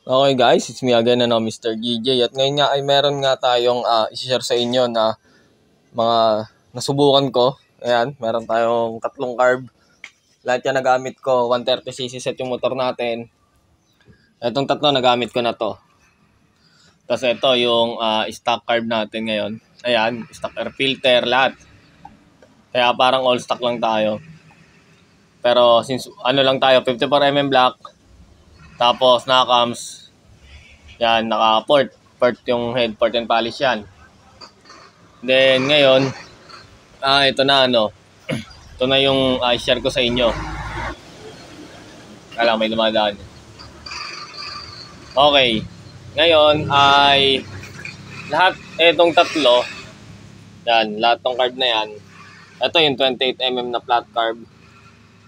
Okay guys, it's me again ano, Mr. GJ at ngayon nga ay meron nga tayong uh, i-share sa inyo na mga nasubukan ko. Ayan, meron tayong tatlong carb. Lahat yan nagamit ko, 130cc set yung motor natin. Itong tatlo nagamit ko na to. Tapos ito yung uh, stock carb natin ngayon. Ayan, stock air filter, lahat. Kaya parang all stock lang tayo. Pero since ano lang tayo, 54mm black, tapos naka-cams, yan, naka-port. Port yung head, port and polish yan. Then ngayon, ah, ito na ano, ito na yung uh, share ko sa inyo. Kala may dumadaan. Okay. Ngayon ay lahat etong tatlo, yan, lahat ng card na yan. Ito yung 28mm na flat carb.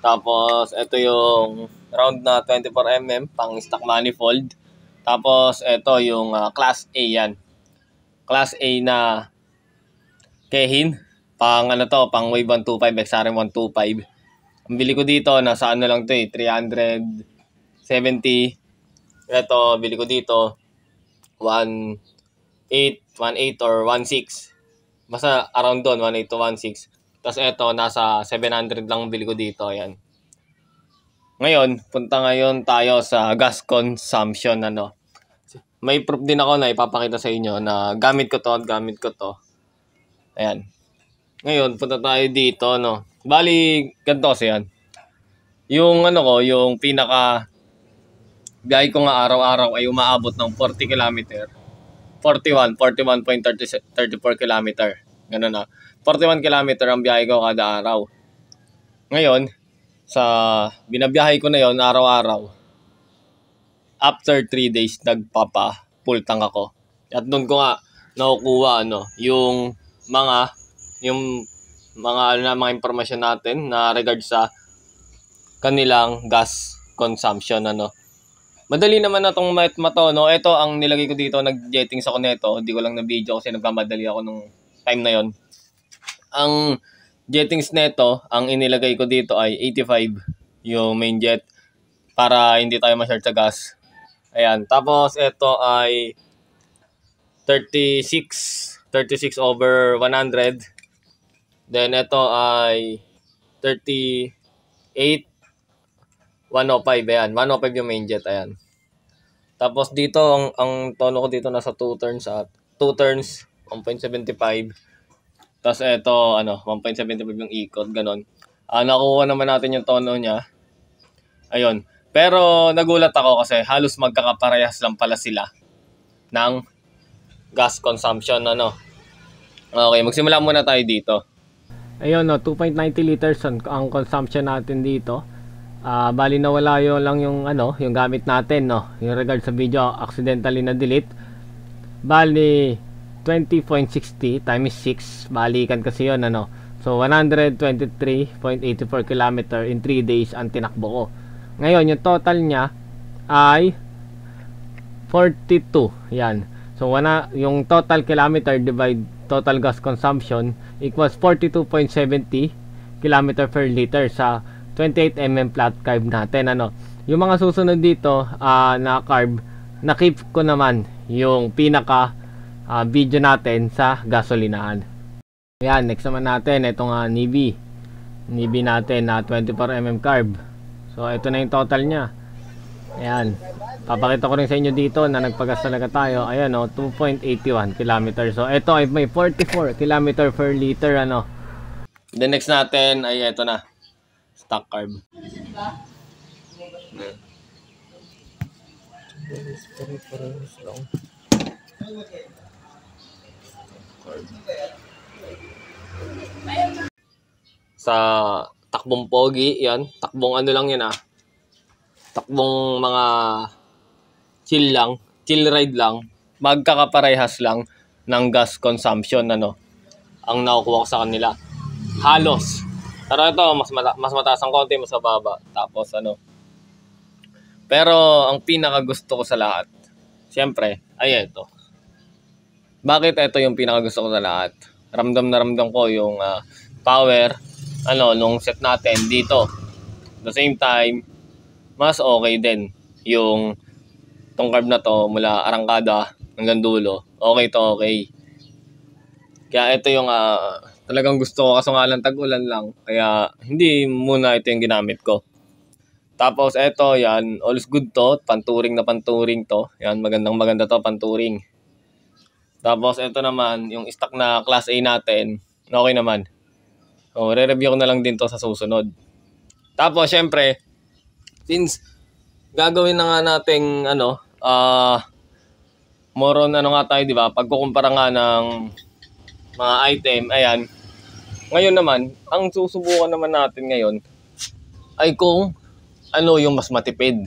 Tapos ito yung round na 24mm pang stock manifold. Tapos ito yung uh, class A yan. Class A na Kehin. Pang ano to, pang Wave 125, XRM 125. Ang bili ko dito, nasa ano lang to eh, 370. Ito, bili ko dito, 18, 18 or 16. Basta around doon, 18 to 16. Tapos ito, nasa 700 lang bili ko dito, ayan. Ngayon, punta ngayon tayo sa gas consumption ano. May proof din ako na ipapakita sa inyo na gamit ko to at gamit ko to. Ayan. Ngayon, punta tayo dito no. Bali, ganito kasi yan. Yung ano ko, yung pinaka biyahe ko nga araw-araw ay umaabot ng 40 km. 41, 41.34 km. Ganun na. 41 km ang biyahe ko kada araw. Ngayon, sa binabiyahe ko na yon araw-araw. After 3 days, nagpapa full tank ako. At doon ko nga nakukuha ano, yung mga yung mga ano na mga impormasyon natin na regard sa kanilang gas consumption ano. Madali naman na tong mat mato no. Ito ang nilagay ko dito, nag-jettings ako nito. Hindi ko lang na video kasi nagmamadali ako nung time na yon. Ang jettings neto, ang inilagay ko dito ay 85 yung main jet para hindi tayo ma-short sa gas. Ayan. Tapos ito ay 36 36 over 100. Then ito ay 38 105 ayan. 105 yung main jet ayan. Tapos dito ang ang tono ko dito nasa 2 turns at 2 turns 1.75 tapos ito, ano, 1.75 yung ikot, ganon. Uh, nakuha naman natin yung tono niya. Ayun. Pero nagulat ako kasi halos magkakaparehas lang pala sila ng gas consumption, ano. Okay, magsimula muna tayo dito. Ayun, no, 2.90 liters ang, consumption natin dito. Uh, bali nawala yun lang yung ano, yung gamit natin, no. Yung regard sa video, accidentally na delete. Bali 20.60 times 6 balikan kasi yon ano. So 123.84 km in 3 days ang tinakbo ko. Ngayon yung total niya ay 42 yan. So wana, yung total kilometer divide total gas consumption equals 42.70 km per liter sa 28 mm flat carb natin ano. Yung mga susunod dito uh, na carb na keep ko naman yung pinaka uh, video natin sa gasolinahan. Ayan, next naman natin, itong uh, Nibi. Nibi natin na uh, 24mm carb. So, ito na yung total niya. Ayan. Papakita ko rin sa inyo dito na nagpagas talaga tayo. Ayan, oh, 2.81 km. So, ito ay may 44 km per liter, ano. The next natin ay ito na. Stock carb. Yeah sa takbong pogi, yan. Takbong ano lang yan ah. Takbong mga chill lang, chill ride lang. Magkakaparehas lang ng gas consumption ano ang nakukuha ko sa kanila. Halos. Pero ito, mas, mata- mas mataas ang konti, mas mababa. Tapos ano. Pero ang pinaka gusto ko sa lahat, siyempre, ay ito. Bakit ito yung pinaka gusto ko sa lahat? Ramdam na ramdam ko yung uh, power ano nung set natin dito. The same time, mas okay din yung itong carb na to mula arangkada hanggang dulo. Okay to, okay. Kaya ito yung ah, talagang gusto ko kaso nga lang tag-ulan lang. Kaya hindi muna ito yung ginamit ko. Tapos eto yan, all's good to, panturing na panturing to. Yan, magandang maganda to, panturing. Tapos ito naman, yung stock na class A natin, okay naman. O, re-review ko na lang din to sa susunod. Tapos syempre, since gagawin na nga nating ano, ah more on ano nga tayo, di ba? Pagkukumpara nga ng mga item, ayan. Ngayon naman, ang susubukan naman natin ngayon ay kung ano yung mas matipid.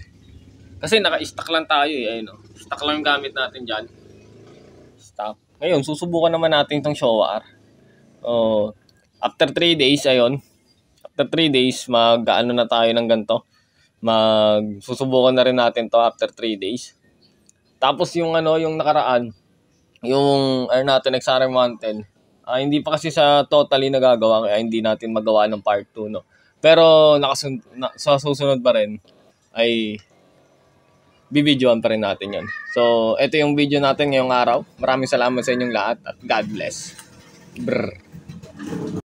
Kasi naka-stock lang tayo eh, ayun oh. Stock lang gamit natin dyan. Stock. Ngayon, susubukan naman natin itong Showa R. Oh, after 3 days, ayun. After 3 days, mag-ano na tayo ng ganito. Mag susubukan na rin natin to after 3 days. Tapos yung ano, yung nakaraan, yung ano natin, XRM 110, ah, hindi pa kasi sa totally nagagawa, kaya hindi natin magawa ng part 2, no. Pero nakasun na, sa susunod pa rin ay bibidyoan pa rin natin yon. So, ito yung video natin ngayong araw. Maraming salamat sa inyong lahat at God bless. Brr.